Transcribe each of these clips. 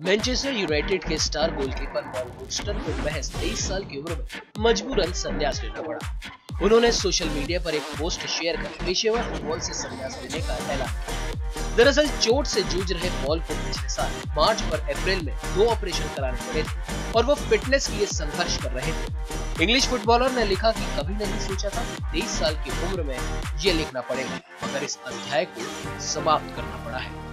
Manchester United के star goalkeeper Paul Woodston को महज 23 साल की उम्र में मजबूरन संन्यास लेना पड़ा। उन्होंने सोशल मीडिया पर एक पोस्ट शेयर कर पेशेवर फुटबॉल से संन्यास लेने का ऐलान दरअसल चोट से जूझ रहे पॉल को पिछले साल मार्च और अप्रैल में दो ऑपरेशन कराने पड़े थे और वो फिटनेस के लिए संघर्ष कर रहे थे। इंग्लिश फुटबॉलर ने लिखा कि कभी नहीं सोचा था, तेईस साल की उम्र में ये लिखना पड़ेगा, मगर इस अध्याय को समाप्त करना पड़ा है।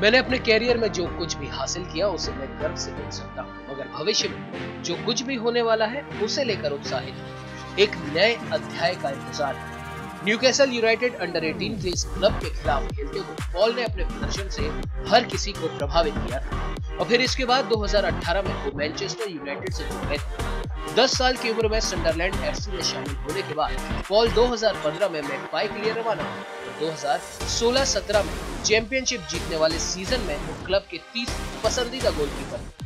मैंने अपने कैरियर में जो कुछ भी हासिल किया, उसे मैं गर्व से बोल सकता हूँ। मगर भविष्य में जो कुछ भी होने वाला है, उसे लेकर उत्साहित एक नए अध्याय का इंतज़ार है। न्यूकैसल यूनाइटेड अंडर 18 के इस क्लब के खिलाफ खेलते हुए पॉल ने अपने प्रदर्शन से हर किसी को प्रभावित किया था और फिर इसके बाद 2018 में वो मैनचेस्टर यूनाइटेड से जुड़। गए थे दस साल की उम्र में संडरलैंड एफसी में शामिल होने के बाद पॉल 2015 में मैकपाई के लिए रवाना हुए 2016-17 में चैंपियनशिप जीतने वाले सीज़न में वो क्लब के 30 पसंदीदा गोलकीपर